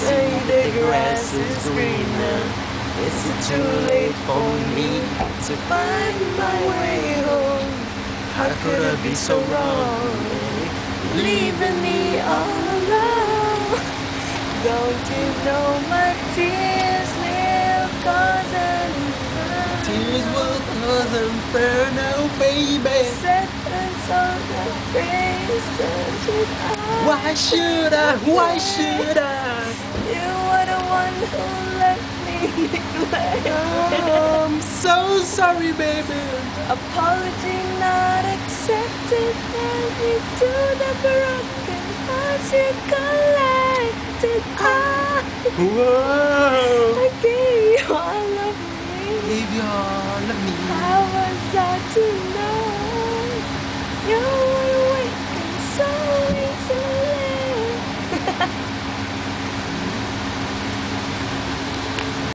the grass is greener. Is it too late for me to find my way home? How could I be so wrong? Leaving me all alone. Don't you know my tears will cause an inferno? Tears will cause inferno, baby. Set us on the faces. Why should I? Why should I? I'm so sorry, baby. Apology not accepted. Hand you do the broken hearts you collected. I, Whoa. I gave you all of me. Give your all of me. How was I to know